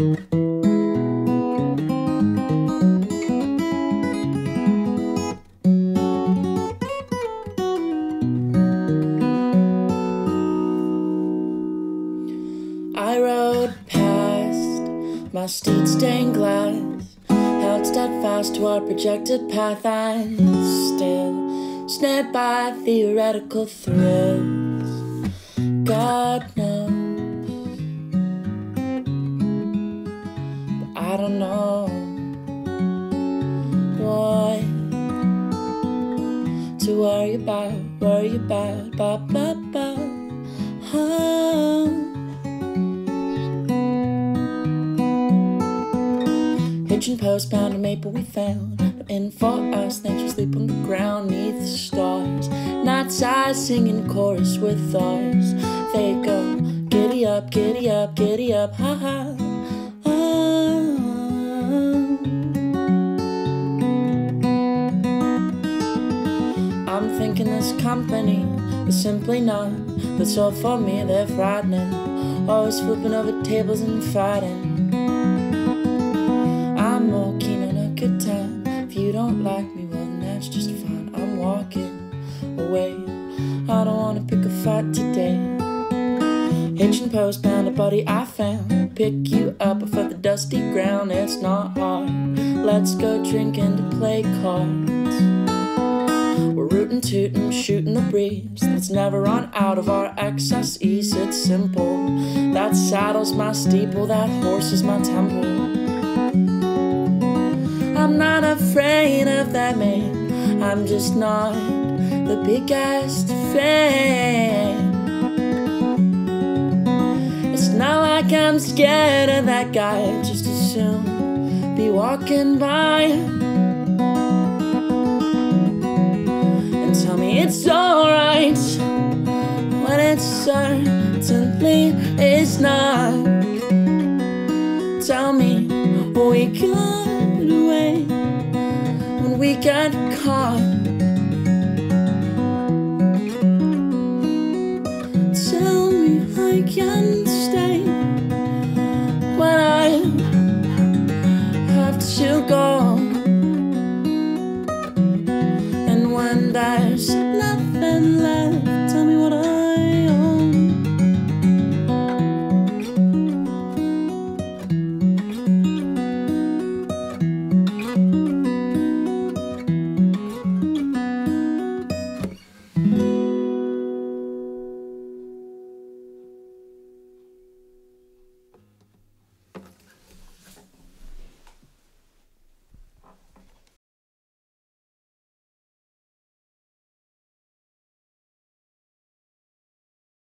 I rode past my steed stained glass, held steadfast to our projected path, and still snared by theoretical thrills. God knows, I don't know what to worry about, worry about, ba ba ba. Oh. Hitching postbound to Maple we found. In for us, nature sleep on the ground neath the stars. Night size singing chorus with ours. They go, giddy up, giddy up, giddy up, ha ha. I'm thinking this company is simply not. But so for me, they're frightening. Always flipping over tables and fighting. I'm more keen on a good time. If you don't like me, well, then that's just fine. I'm walking away. I don't wanna pick a fight today. Hitching postbound, a buddy I found. Pick you up off of the dusty ground, it's not hard. Let's go drinking to play cards. Rootin', tootin', shootin' the breeze. Let's never run out of our excess ease. It's simple. That saddle's my steeple, that horse is my temple. I'm not afraid of that man. I'm just not the biggest fan. It's not like I'm scared of that guy. Just as soon be walking by me it's alright when it certainly is not. Tell me we got away when we got caught.